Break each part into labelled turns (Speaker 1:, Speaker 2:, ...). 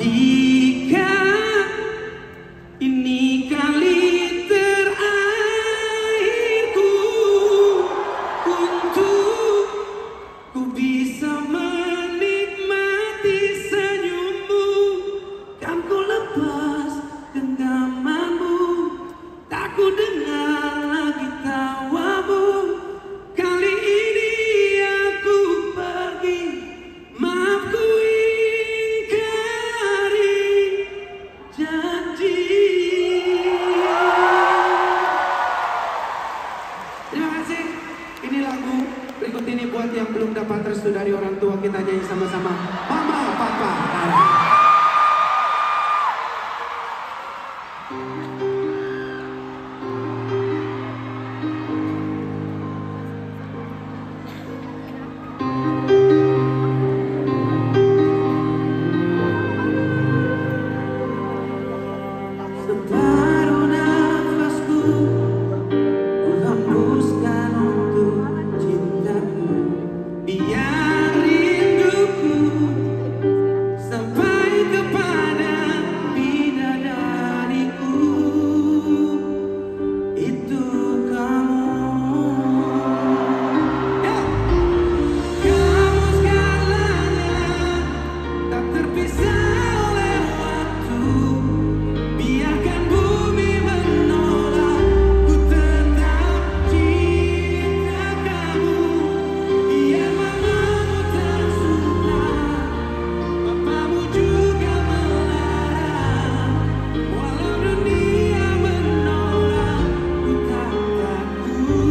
Speaker 1: He ini buat yang belum dapat restu dari orang tua kita nyanyi sama-sama. Mama, Papa, Amin.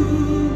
Speaker 1: you.